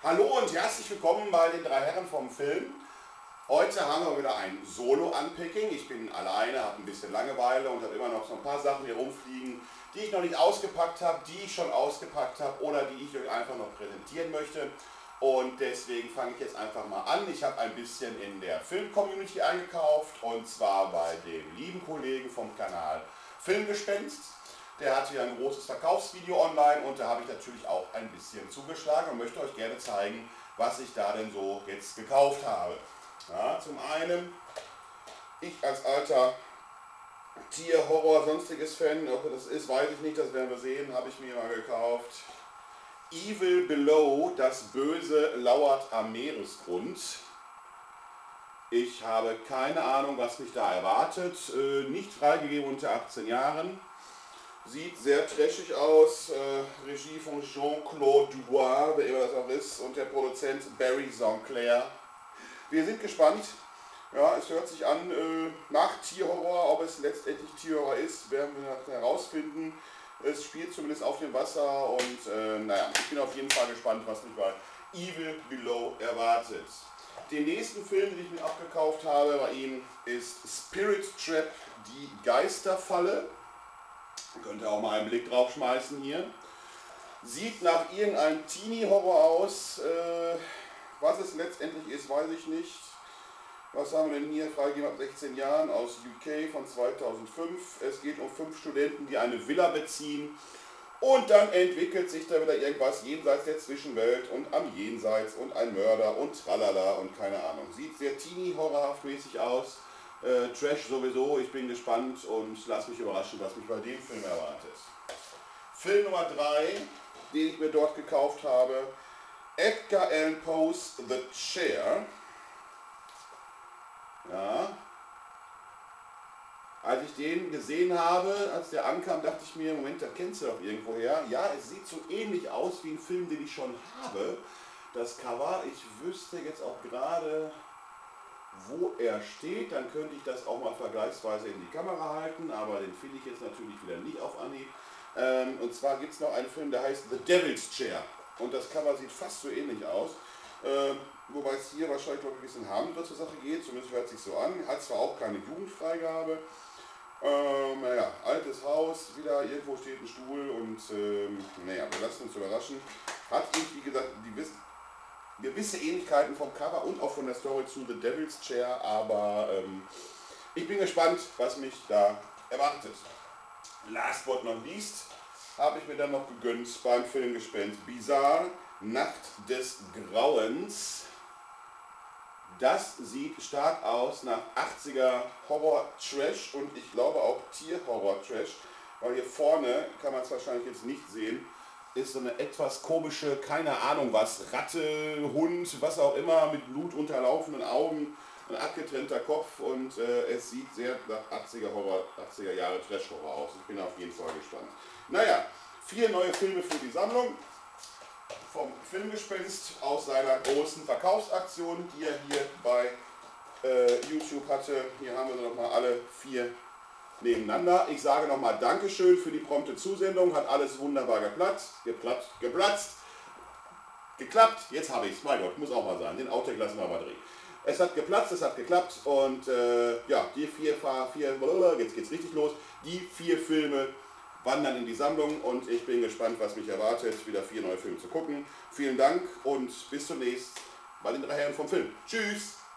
Hallo und herzlich willkommen bei den drei Herren vom Film. Heute haben wir wieder ein Solo-Unpacking. Ich bin alleine, habe ein bisschen Langeweile und habe immer noch so ein paar Sachen hier rumfliegen, die ich noch nicht ausgepackt habe, die ich schon ausgepackt habe oder die ich euch einfach noch präsentieren möchte. Und deswegen fange ich jetzt einfach mal an. Ich habe ein bisschen in der Film-Community eingekauft und zwar bei dem lieben Kollegen vom Kanal Filmgespenst. Der hatte ja ein großes Verkaufsvideo online und da habe ich natürlich auch ein bisschen zugeschlagen und möchte euch gerne zeigen, was ich da denn so jetzt gekauft habe. Ja, zum einen, ich als alter Tier, Horror, sonstiges Fan, ob das ist, weiß ich nicht, das werden wir sehen, habe ich mir mal gekauft. Evil Below, das Böse lauert am Meeresgrund. Ich habe keine Ahnung, was mich da erwartet. Äh, nicht freigegeben unter 18 Jahren. Sieht sehr trashig aus. Äh, Regie von Jean-Claude Dubois, wer immer das auch ist, und der Produzent Barry Sinclair. Wir sind gespannt. Ja, es hört sich an äh, nach Tierhorror, ob es letztendlich Tierhorror ist, werden wir herausfinden. Es spielt zumindest auf dem Wasser und äh, naja, ich bin auf jeden Fall gespannt, was mich bei Evil Below erwartet. Den nächsten Film, den ich mir abgekauft habe bei ihm, ist Spirit Trap, die Geisterfalle. Könnt ihr auch mal einen Blick drauf schmeißen hier. Sieht nach irgendeinem Teenie-Horror aus. Äh, was es letztendlich ist, weiß ich nicht. Was haben wir denn hier? Freigegeben ab 16 Jahren aus UK von 2005. Es geht um fünf Studenten, die eine Villa beziehen. Und dann entwickelt sich da wieder irgendwas jenseits der Zwischenwelt und am Jenseits und ein Mörder und tralala und keine Ahnung. Sieht sehr teeny-horrorhaft mäßig aus. Äh, Trash sowieso, ich bin gespannt und lass mich überraschen, was mich bei dem Film erwartet. Film Nummer 3, den ich mir dort gekauft habe, Edgar Allan Poe's The Chair. Ja. Als ich den gesehen habe, als der ankam, dachte ich mir, Moment, da kennst du doch irgendwo her. Ja, es sieht so ähnlich aus wie ein Film, den ich schon habe. Das Cover, ich wüsste jetzt auch gerade, wo er steht, dann könnte ich das auch mal vergleichsweise in die Kamera halten, aber den finde ich jetzt natürlich wieder nicht auf Anhieb. Ähm, und zwar gibt es noch einen Film, der heißt The Devil's Chair. Und das Cover sieht fast so ähnlich aus. Ähm, wobei es hier wahrscheinlich noch ein bisschen harmloser zur Sache geht, zumindest hört sich so an. Hat zwar auch keine Jugendfreigabe. Ähm, naja, altes Haus, wieder irgendwo steht ein Stuhl und ähm, naja, wir lassen uns überraschen. Hat wie gesagt, die gewisse Ähnlichkeiten vom Cover und auch von der Story zu The Devil's Chair, aber ähm, ich bin gespannt, was mich da erwartet. Last but not least habe ich mir dann noch gegönnt beim Filmgespenst Bizarre Nacht des Grauens. Das sieht stark aus nach 80er Horror-Trash und ich glaube auch Tier-Horror-Trash, weil hier vorne, kann man es wahrscheinlich jetzt nicht sehen, ist so eine etwas komische, keine Ahnung was, Ratte, Hund, was auch immer, mit Blut unterlaufenden Augen, ein abgetrennter Kopf und äh, es sieht sehr nach 80er, Horror, 80er Jahre Trash-Horror aus. Ich bin auf jeden Fall gespannt. Naja, vier neue Filme für die Sammlung vom Filmgespenst aus seiner großen Verkaufsaktion, die er hier bei äh, YouTube hatte. Hier haben wir nochmal alle vier nebeneinander. Ich sage nochmal Dankeschön für die prompte Zusendung. Hat alles wunderbar geplatzt, geplatzt, geplatzt, geklappt. Jetzt habe ich es. Mein Gott, muss auch mal sein. Den Outtake lassen wir mal drehen. Es hat geplatzt, es hat geklappt und äh, ja, die vier, vier, jetzt geht's richtig los. Die vier Filme wandern in die Sammlung und ich bin gespannt, was mich erwartet, wieder vier neue Filme zu gucken. Vielen Dank und bis zunächst bei den drei Herren vom Film. Tschüss!